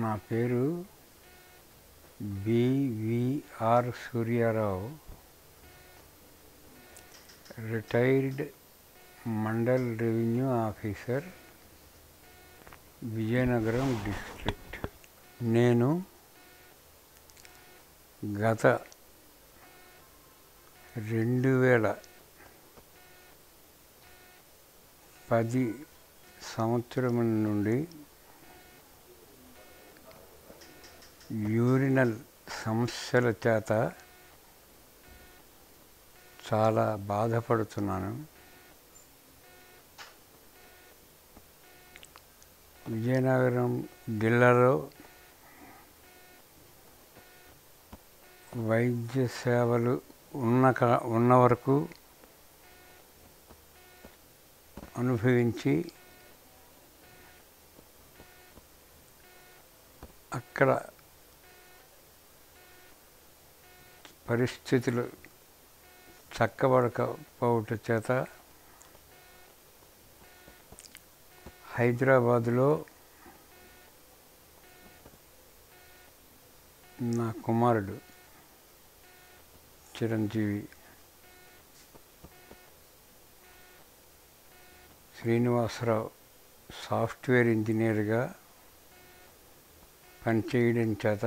నా పేరు BVR Suryarao. Retired mandal revenue officer Vizianagaram district. నేను గత రెండు వేల పది సంవత్సరం నుండి యూరినల్ సమస్యల చేత చాలా బాధపడుతున్నాను. విజయనగరం జిల్లాలో వైద్య సేవలు ఉన్న ఉన్న వరకు అనుభవించి అక్కడ పరిస్థితులు చక్కబడకపోవట చేత హైదరాబాదులో నా కుమారుడు చిరంజీవి. శ్రీనివాసరావు సాఫ్ట్వేర్ ఇంజనీర్గా పనిచేయడం చేత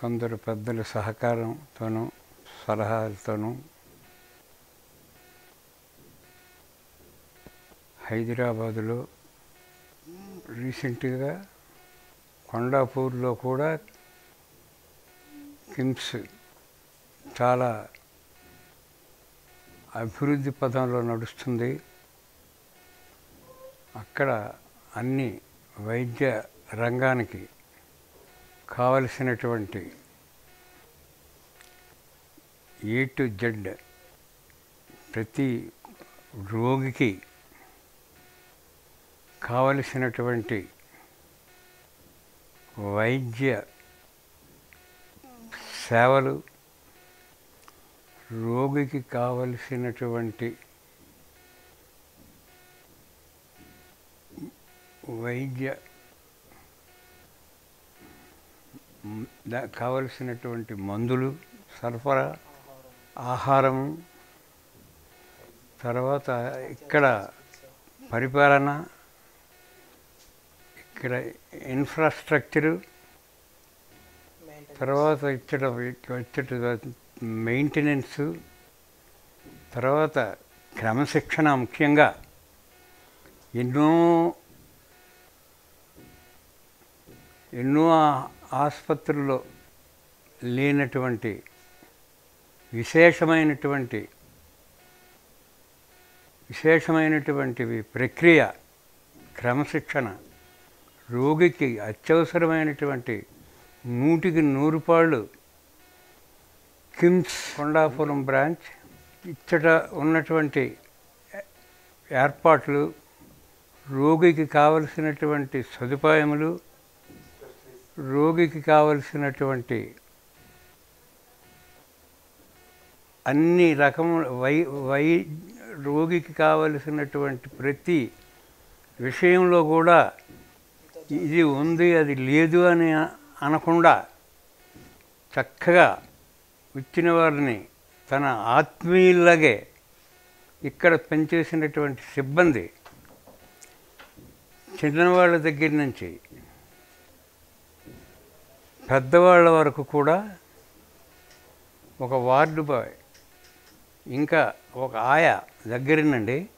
కొందరు పెద్దల సహకారంతోనూ సలహాలతోనూ హైదరాబాదులో రీసెంట్గా కొండాపూర్లో కూడా కిమ్స్ చాలా అభివృద్ధి పదంలో నడుస్తుంది. అక్కడ అన్ని వైద్య రంగానికి కావలసినటువంటి ఏ టు జెడ్ ప్రతి రోగికి కావలసినటువంటి వైద్య సేవలు రోగికి కావలసినటువంటి వైద్య కావలసినటువంటి మందులు సరఫరా ఆహారం తర్వాత ఇక్కడ పరిపాలన ఇక్కడ ఇన్ఫ్రాస్ట్రక్చరు తర్వాత ఇచ్చట వచ్చేట మెయింటెనెన్స్ తర్వాత క్రమశిక్షణ ముఖ్యంగా ఎన్నో ఎన్నో ఆసుపత్రుల్లో లేనటువంటి విశేషమైనటువంటి విశేషమైనటువంటివి ప్రక్రియ క్రమశిక్షణ రోగికి అత్యవసరమైనటువంటి నూటికి నూరు పాళ్ళు కిమ్స్ కొండాపురం బ్రాంచ్ ఇచ్చట ఉన్నటువంటి ఏర్పాట్లు రోగికి కావలసినటువంటి సదుపాయములు రోగికి కావలసినటువంటి అన్ని రకముల వై వై రోగికి కావలసినటువంటి ప్రతి విషయంలో కూడా ఇది ఉంది అది లేదు అని అనకుండా చక్కగా వచ్చిన వారిని తన ఆత్మీయులాగే ఇక్కడ పనిచేసినటువంటి సిబ్బంది చిన్నవాళ్ళ దగ్గర నుంచి పెద్దవాళ్ళ వరకు కూడా ఒక వార్డు బాయ్ ఇంకా ఒక ఆయా దగ్గరనండి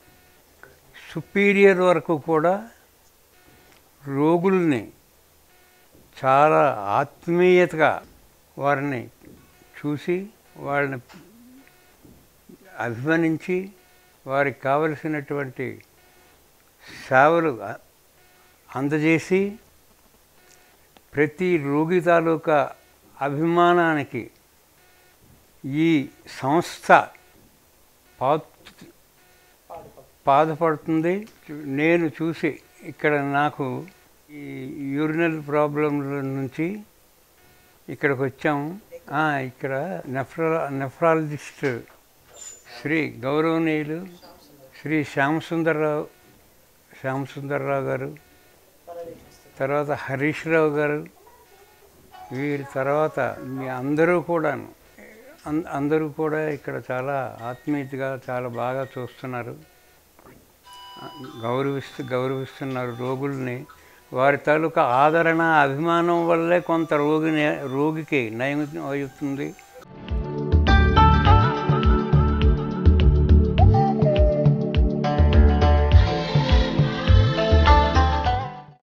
సుపీరియర్ వరకు కూడా రోగుల్ని చాలా ఆత్మీయతగా వారిని చూసి వాళ్ళని అభిమానించి వారికి కావలసినటువంటి సేవలు అందజేసి ప్రతి రోగి తాలూకా అభిమానానికి ఈ సంస్థ పాదపడుతుంది నేను చూసి ఇక్కడ నాకు ఈ యూరినల్ ప్రాబ్లంల నుంచి ఇక్కడికి వచ్చాము ఇక్కడ నెఫ్రా నెఫ్రాలజిస్ట్ శ్రీ గౌరవనీయులు శ్రీ శ్యామసుందర్రావు శ్యామసుందర్రావు గారు తర్వాత హరీష్ రావు గారు వీరి తర్వాత మీ అందరూ కూడాను అందరూ కూడా ఇక్కడ చాలా ఆత్మీయతగా చాలా బాగా చూస్తున్నారు. గౌరవిస్తూ గౌరవిస్తున్నారు రోగుల్ని. వారి తాలూకా ఆదరణ అభిమానం వల్లే కొంత రోగిని రోగికి నయం అవుతుంది.